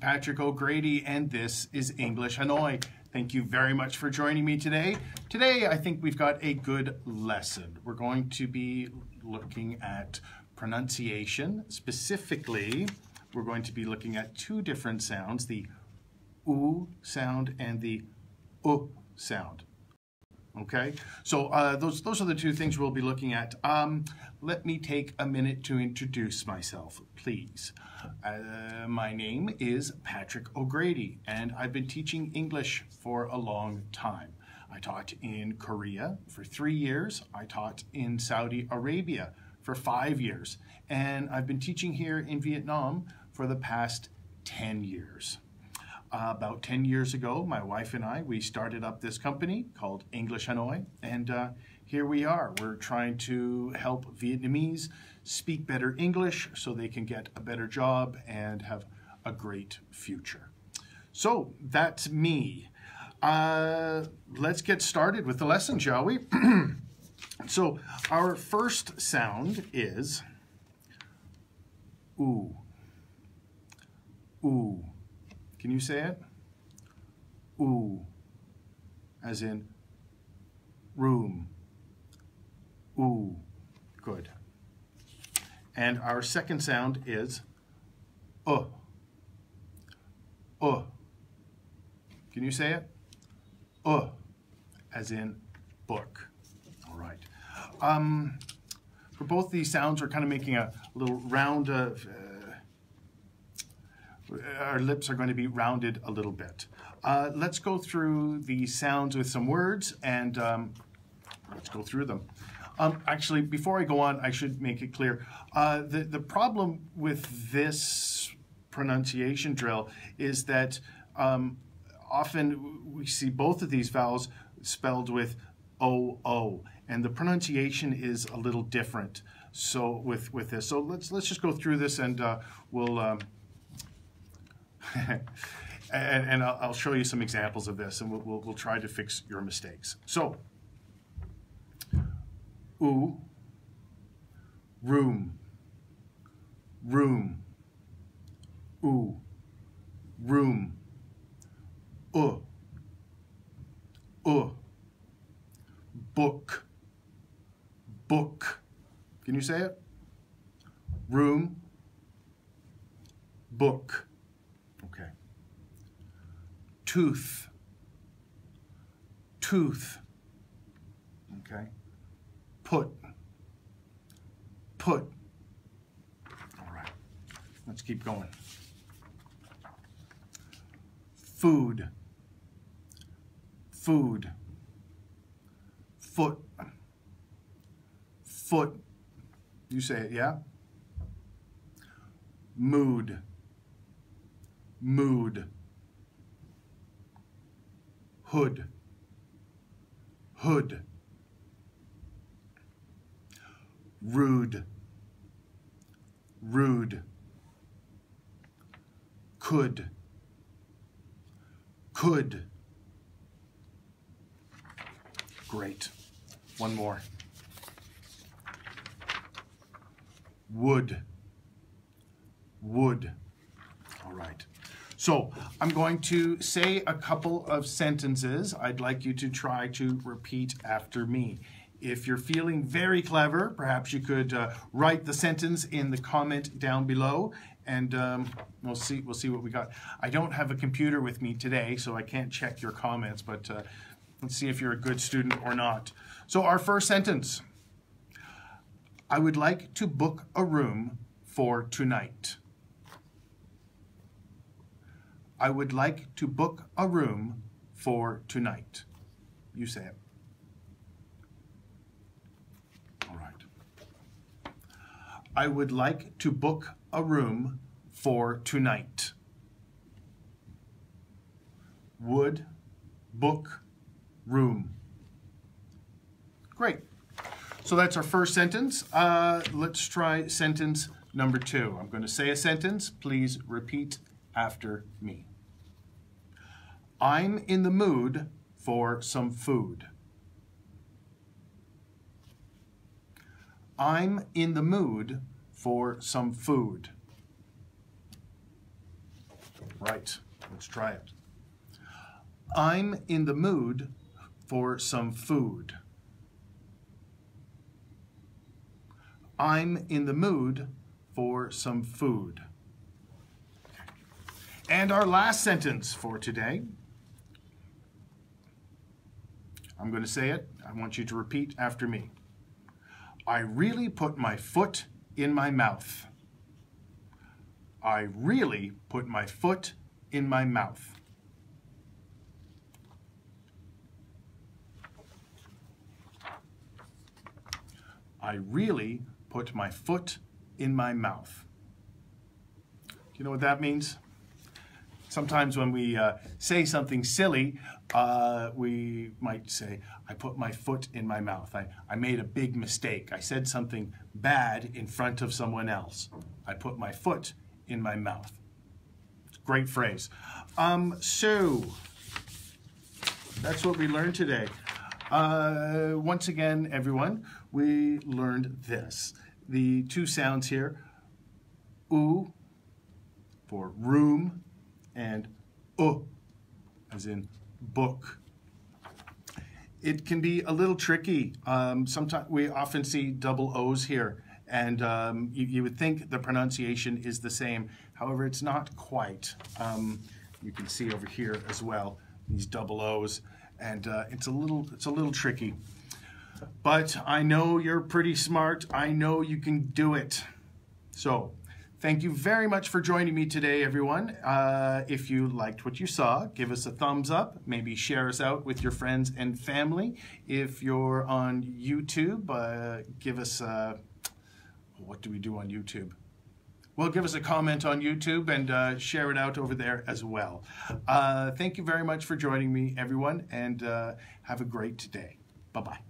Patrick O'Grady, and this is English Hanoi. Thank you very much for joining me today. Today, I think we've got a good lesson. We're going to be looking at pronunciation. Specifically, we're going to be looking at two different sounds, the oo sound and the u sound. Okay, so uh, those, those are the two things we'll be looking at. Um, let me take a minute to introduce myself, please. Uh, my name is Patrick O'Grady, and I've been teaching English for a long time. I taught in Korea for three years. I taught in Saudi Arabia for five years. And I've been teaching here in Vietnam for the past 10 years. Uh, about 10 years ago, my wife and I, we started up this company called English Hanoi, and uh, here we are. We're trying to help Vietnamese speak better English so they can get a better job and have a great future. So that's me. Uh, let's get started with the lesson, shall we? so our first sound is ooh. Ooh. Can you say it? Ooh, as in room. Ooh, good. And our second sound is uh. Uh. Can you say it? Uh, as in book. All right. Um, for both these sounds, we're kind of making a little round of uh, our lips are going to be rounded a little bit. Uh, let's go through the sounds with some words and um, let's go through them. Um, actually, before I go on, I should make it clear. Uh, the, the problem with this pronunciation drill is that um, often we see both of these vowels spelled with O-O, and the pronunciation is a little different. So with, with this, so let's let's just go through this and uh, we'll um, and, and I'll, I'll, show you some examples of this, and we'll, we'll, we'll try to fix your mistakes. So, oo, room, room, oo, room, uh, uh, book, book. Can you say it? Room, book tooth, tooth, okay? Put, put. All right, let's keep going. Food, food, foot, foot. You say it, yeah? Mood, mood hood, hood, rude, rude, could, could. Great. One more. Would, would. All right. So I'm going to say a couple of sentences. I'd like you to try to repeat after me. If you're feeling very clever, perhaps you could uh, write the sentence in the comment down below and um, we'll see we'll see what we got. I don't have a computer with me today, so I can't check your comments, but uh, let's see if you're a good student or not. So our first sentence. I would like to book a room for tonight. I would like to book a room for tonight. You say it. All right. I would like to book a room for tonight. Would book room. Great. So that's our first sentence. Uh, let's try sentence number two. I'm going to say a sentence. Please repeat after me. I'm in the mood for some food. I'm in the mood for some food. Right, let's try it. I'm in the mood for some food. I'm in the mood for some food. And our last sentence for today. I'm going to say it. I want you to repeat after me. I really put my foot in my mouth. I really put my foot in my mouth. I really put my foot in my mouth. You know what that means? Sometimes when we uh, say something silly, uh, we might say, I put my foot in my mouth. I, I made a big mistake. I said something bad in front of someone else. I put my foot in my mouth. Great phrase. Um, so, that's what we learned today. Uh, once again, everyone, we learned this. The two sounds here, oo for room and u as in book. It can be a little tricky. Um, sometimes we often see double O's here, and um, you, you, would think the pronunciation is the same. However, it's not quite. Um, you can see over here as well these double O's and uh, it's a little it's a little tricky. But I know you're pretty smart. I know you can do it. So, thank you very much for joining me today, everyone. Uh, if you liked what you saw, give us a thumbs up. Maybe share us out with your friends and family. If you're on YouTube, uh, give us a, what do we do on YouTube? well, give us a comment on YouTube and uh, share it out over there as well. Uh, thank you very much for joining me, everyone, and uh, have a great day. Bye-bye.